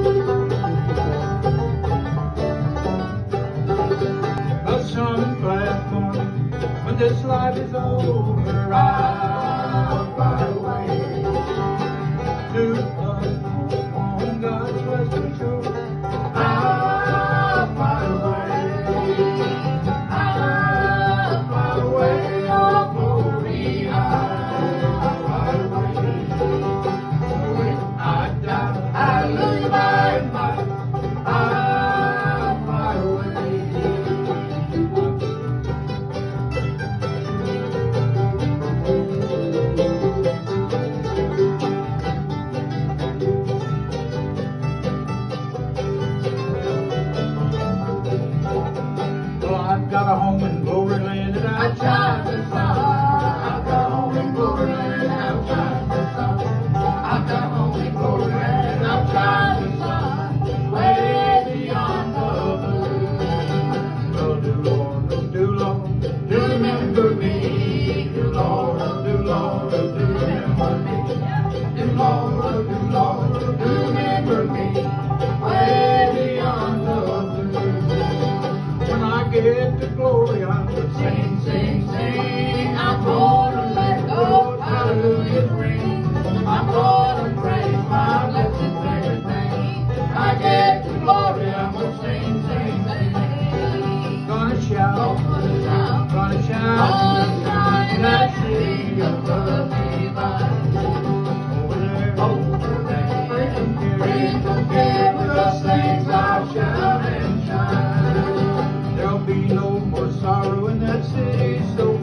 Morning when this life is over, I'll fly I've got a home in glory land and I've tried to I've got a home in glory land and I've tried to I've got a home in glory and I've tried to way beyond the blue. Well, do Lord, oh, do Lord, do remember me. Do Lord, oh, do Lord, oh, remember me. Do Lord, oh, do Lord, get to glory, I'm gonna sing, sing, sing. I'm gonna let go, hallelujah. Ring. I'm gonna praise my blessed everything. I get to glory, I'm gonna sing, sing, sing. Gonna shout, gonna shout, gonna shout, and I sing of the divine. Over there, over there, sorrow in that city, so